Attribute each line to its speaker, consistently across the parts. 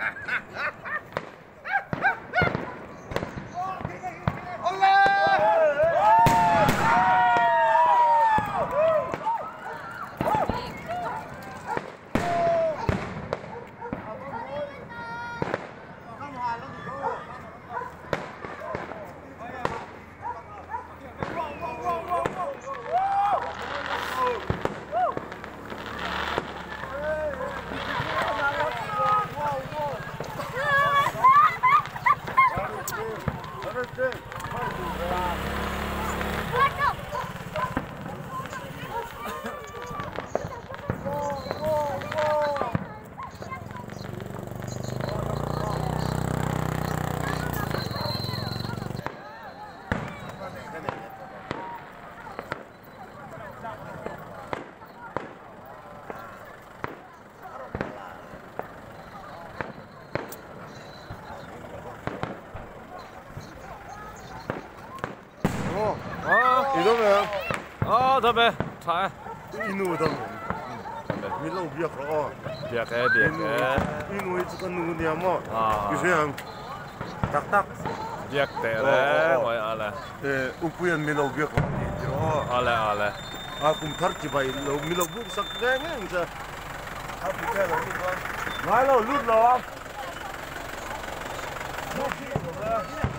Speaker 1: ha ha
Speaker 2: ha
Speaker 1: ha ضمه آه ضمه إيه؟
Speaker 2: صحيح طيب. انو ضمه
Speaker 1: ملو بيقرأ؟
Speaker 2: آه بيقرأ. بيقرا انو
Speaker 1: يتقنو نيامو يفهم طق طق بيقرأ. آه. وي الا إيه،
Speaker 2: وكوين ملو بيقرأ؟ آه
Speaker 1: الا الا اكم ترتبه لو ملو بيقرا سكرين إيه، إنت؟ ما لو لود لو Thank you.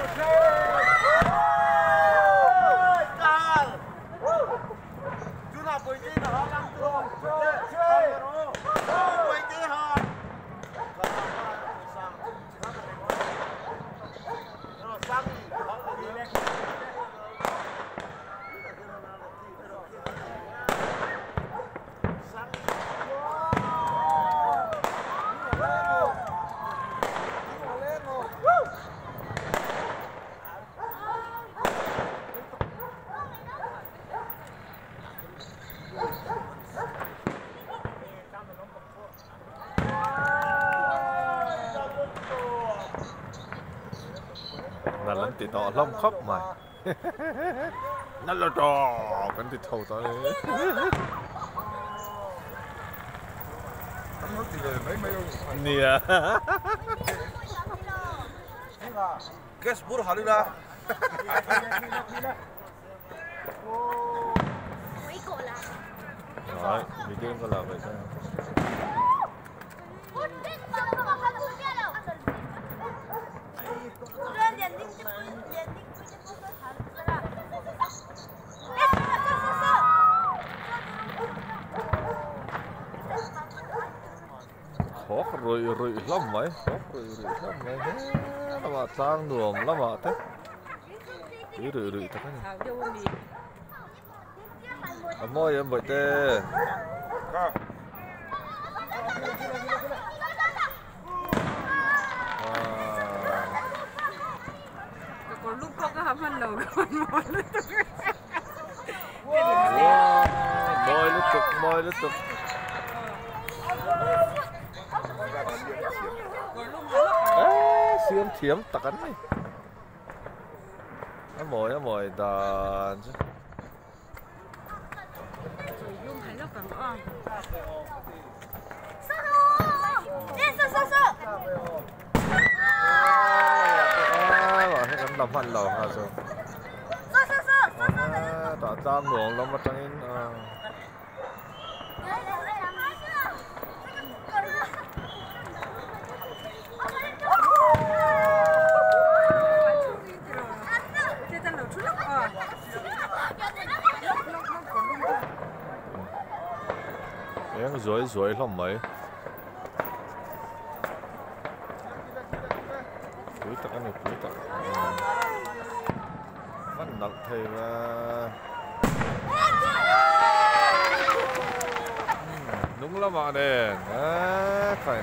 Speaker 1: Let's go.
Speaker 2: Là lần tị tọ lông khóc mày. Nó là trò, cái tị thầu tới. Nè.
Speaker 1: gas bur halila
Speaker 2: Rồi, vì game có làm vậy sao? Khó rồi rồi lắm mấy khó rồi rồi lắm thế nó mà sang đường lắm mà thế. Rồi rồi rồi thế này à môi em vậy thế
Speaker 3: Còn lúc có cái hầm hành đầu còn
Speaker 2: môi liên tục môi liên tục thiếm tấn ấn này nó mồi nó mồi đàn chứ
Speaker 3: làm thấy nó cầm o
Speaker 2: à mà cái cắn hả sao Tỏ đã tam luồng lắm mà trăng in à
Speaker 3: Thế ta đầu chút lúc o Lúc lúc còn lúc
Speaker 2: Em rồi rồi lắm mấy? Quý tắc anh này quý tắc. Ừ. Phát nặng thầy là ừ, Đúng lắm mà nè Đấy, phải.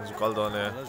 Speaker 2: 아주 깔다네
Speaker 4: 음.